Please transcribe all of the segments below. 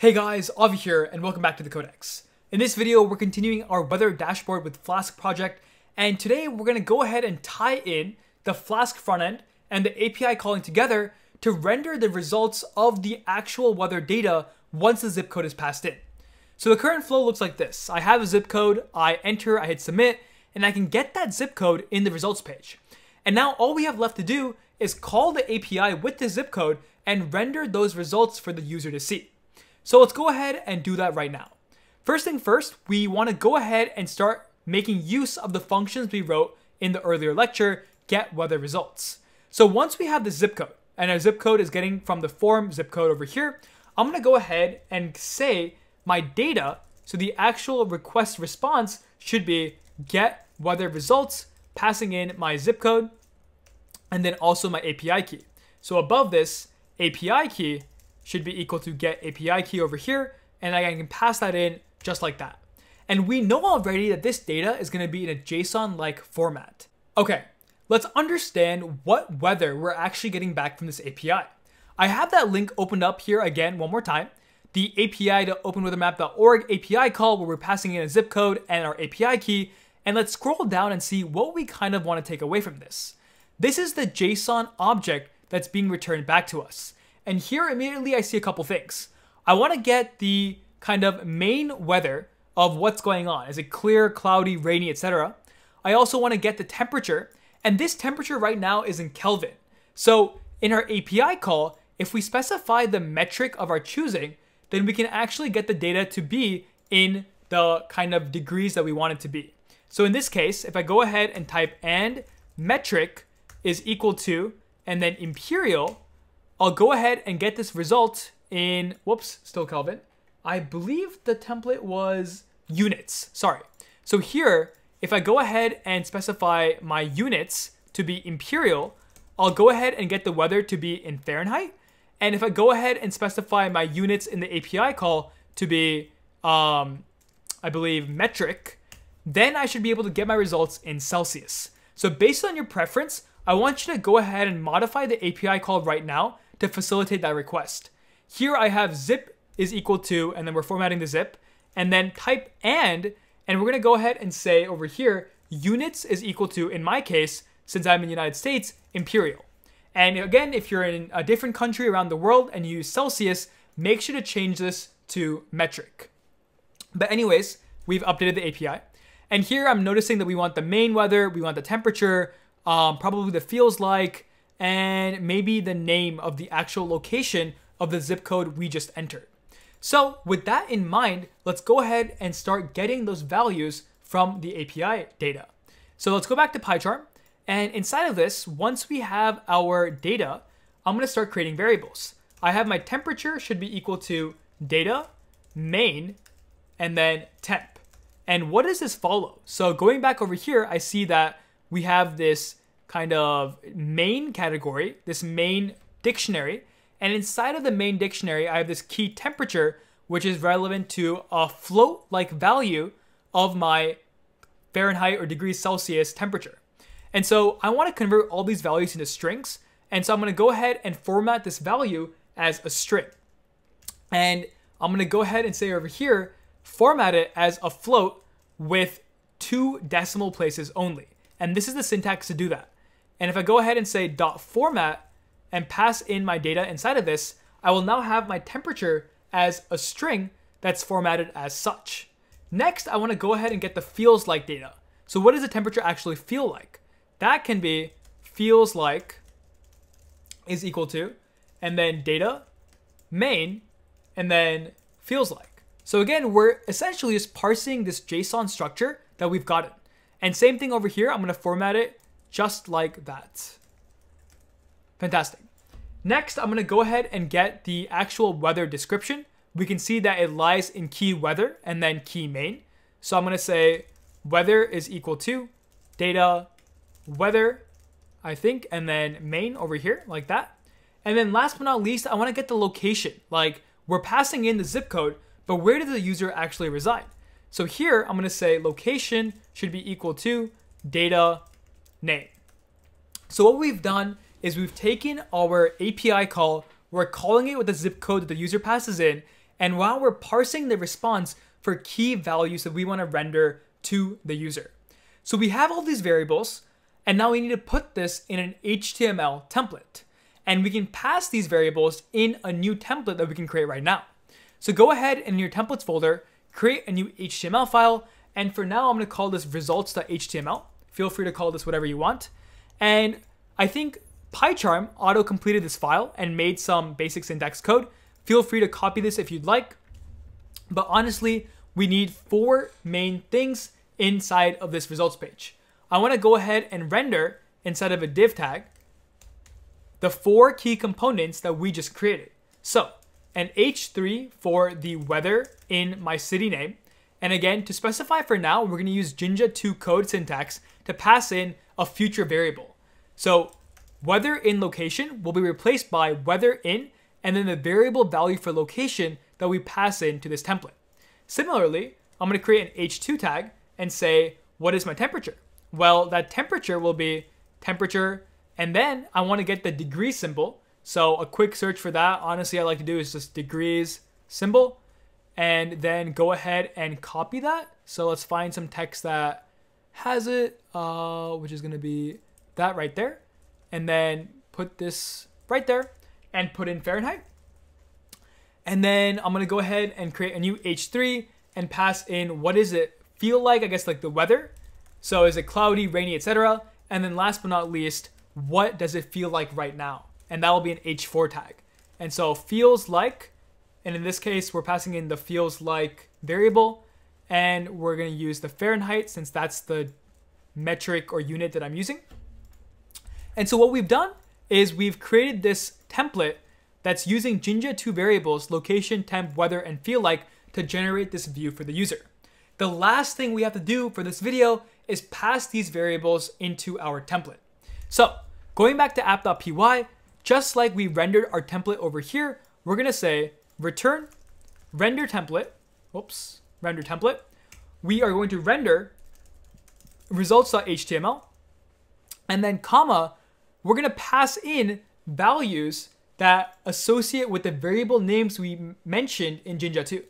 Hey guys, Avi here, and welcome back to the Codex. In this video, we're continuing our weather dashboard with Flask project, and today we're going to go ahead and tie in the Flask frontend and the API calling together to render the results of the actual weather data once the zip code is passed in. So the current flow looks like this. I have a zip code, I enter, I hit submit, and I can get that zip code in the results page. And now all we have left to do is call the API with the zip code and render those results for the user to see. So let's go ahead and do that right now. First thing first, we want to go ahead and start making use of the functions we wrote in the earlier lecture, get weather results. So once we have the zip code, and our zip code is getting from the form zip code over here, I'm going to go ahead and say my data, so the actual request response should be get weather results, passing in my zip code, and then also my API key. So above this, API key should be equal to get API key over here, and I can pass that in just like that. And we know already that this data is going to be in a JSON-like format. Okay, let's understand what weather we're actually getting back from this API. I have that link opened up here again one more time. The API to openweathermap.org API call where we're passing in a zip code and our API key. And let's scroll down and see what we kind of want to take away from this. This is the JSON object that's being returned back to us. And here immediately I see a couple things. I want to get the kind of main weather of what's going on. Is it clear, cloudy, rainy, etc. I also want to get the temperature, and this temperature right now is in Kelvin. So in our API call, if we specify the metric of our choosing, then we can actually get the data to be in the kind of degrees that we want it to be. So in this case, if I go ahead and type and metric is equal to, and then imperial, I'll go ahead and get this result in, whoops, still Kelvin. I believe the template was units, sorry. So here, if I go ahead and specify my units to be imperial, I'll go ahead and get the weather to be in Fahrenheit. And if I go ahead and specify my units in the API call to be, um, I believe, metric, then I should be able to get my results in Celsius. So based on your preference, I want you to go ahead and modify the API call right now to facilitate that request. Here I have zip is equal to, and then we're formatting the zip, and then type and, and we're gonna go ahead and say over here, units is equal to, in my case, since I'm in the United States, imperial. And again, if you're in a different country around the world and you use Celsius, make sure to change this to metric. But anyways, we've updated the API. And here I'm noticing that we want the main weather, we want the temperature, um, probably the feels like, and maybe the name of the actual location of the zip code we just entered. So with that in mind, let's go ahead and start getting those values from the API data. So let's go back to PyCharm. And inside of this, once we have our data, I'm gonna start creating variables. I have my temperature should be equal to data, main, and then temp. And what does this follow? So going back over here, I see that we have this kind of main category, this main dictionary. And inside of the main dictionary, I have this key temperature, which is relevant to a float like value of my Fahrenheit or degrees Celsius temperature. And so I want to convert all these values into strings. And so I'm going to go ahead and format this value as a string. And I'm going to go ahead and say over here, format it as a float with two decimal places only. And this is the syntax to do that. And if I go ahead and say dot format and pass in my data inside of this, I will now have my temperature as a string that's formatted as such. Next, I want to go ahead and get the feels like data. So what does the temperature actually feel like? That can be feels like is equal to, and then data, main, and then feels like. So again, we're essentially just parsing this JSON structure that we've gotten. And same thing over here, I'm going to format it just like that. Fantastic. Next, I'm gonna go ahead and get the actual weather description. We can see that it lies in key weather and then key main. So I'm gonna say weather is equal to data weather, I think, and then main over here like that. And then last but not least, I wanna get the location. Like we're passing in the zip code, but where did the user actually reside? So here I'm gonna say location should be equal to data name. So what we've done is we've taken our API call, we're calling it with the zip code that the user passes in, and while we're parsing the response for key values that we want to render to the user. So we have all these variables, and now we need to put this in an HTML template. And we can pass these variables in a new template that we can create right now. So go ahead in your templates folder, create a new HTML file. And for now, I'm going to call this results.html. Feel free to call this whatever you want. And I think PyCharm auto completed this file and made some basic syntax code. Feel free to copy this if you'd like. But honestly, we need four main things inside of this results page. I want to go ahead and render inside of a div tag the four key components that we just created. So an H3 for the weather in my city name. And again, to specify for now, we're going to use Jinja 2 code syntax to pass in a future variable. So weather in location will be replaced by weather in and then the variable value for location that we pass into this template. Similarly, I'm going to create an H2 tag and say, what is my temperature? Well, that temperature will be temperature, and then I want to get the degree symbol. So a quick search for that, honestly, I like to do is just degrees symbol, and then go ahead and copy that. So let's find some text that has it, uh, which is going to be that right there, and then put this right there and put in Fahrenheit. And then I'm gonna go ahead and create a new H3 and pass in what does it feel like, I guess like the weather. So is it cloudy, rainy, etc. And then last but not least, what does it feel like right now? And that will be an H4 tag. And so feels like, and in this case, we're passing in the feels like variable, and we're gonna use the Fahrenheit since that's the metric or unit that I'm using. And so what we've done is we've created this template that's using Jinja 2 variables, location, temp, weather, and feel like to generate this view for the user. The last thing we have to do for this video is pass these variables into our template. So going back to app.py, just like we rendered our template over here, we're gonna say return render template, whoops, render template. We are going to render results.html and then comma, we're gonna pass in values that associate with the variable names we mentioned in Jinja 2.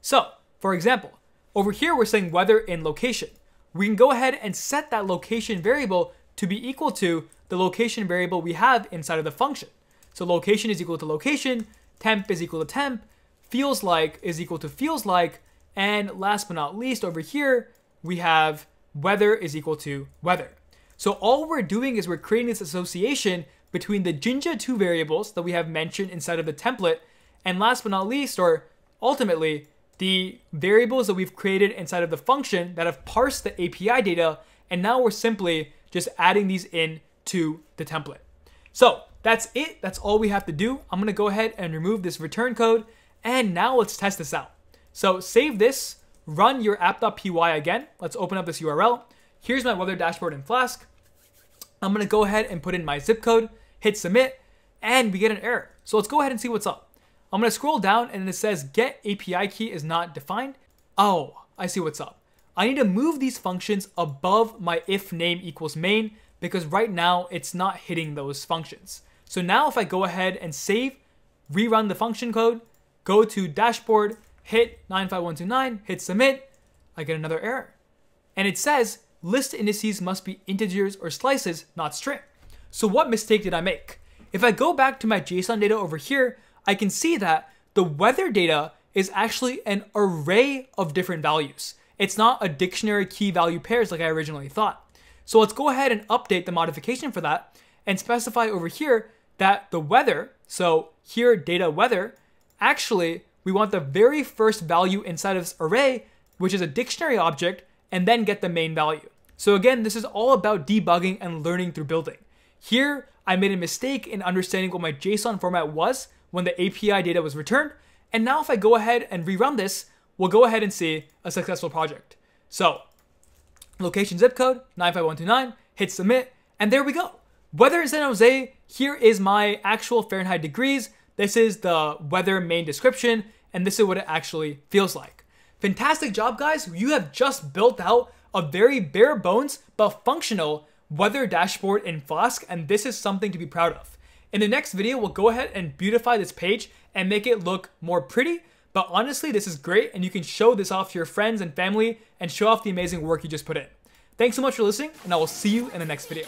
So, for example, over here we're saying weather in location. We can go ahead and set that location variable to be equal to the location variable we have inside of the function. So location is equal to location, temp is equal to temp, feels like is equal to feels like, and last but not least over here, we have weather is equal to weather. So all we're doing is we're creating this association between the Jinja 2 variables that we have mentioned inside of the template, and last but not least, or ultimately, the variables that we've created inside of the function that have parsed the API data, and now we're simply just adding these in to the template. So that's it. That's all we have to do. I'm gonna go ahead and remove this return code, and now let's test this out. So save this, run your app.py again. Let's open up this URL. Here's my weather dashboard in Flask. I'm gonna go ahead and put in my zip code, hit submit, and we get an error. So let's go ahead and see what's up. I'm gonna scroll down and it says get API key is not defined. Oh, I see what's up. I need to move these functions above my if name equals main because right now it's not hitting those functions. So now if I go ahead and save, rerun the function code, go to dashboard, hit 95129, hit submit, I get another error. And it says list indices must be integers or slices, not string. So what mistake did I make? If I go back to my JSON data over here, I can see that the weather data is actually an array of different values. It's not a dictionary key value pairs like I originally thought. So let's go ahead and update the modification for that and specify over here that the weather, so here data weather, actually we want the very first value inside of this array, which is a dictionary object, and then get the main value. So again, this is all about debugging and learning through building. Here, I made a mistake in understanding what my JSON format was when the API data was returned. And now if I go ahead and rerun this, we'll go ahead and see a successful project. So location zip code 95129, hit submit, and there we go. Weather in San Jose, here is my actual Fahrenheit degrees. This is the weather main description, and this is what it actually feels like. Fantastic job, guys. You have just built out a very bare bones but functional weather dashboard in Flask, and this is something to be proud of. In the next video, we'll go ahead and beautify this page and make it look more pretty, But honestly, this is great and you can show this off to your friends and family and show off the amazing work you just put in. Thanks so much for listening and I will see you in the next video.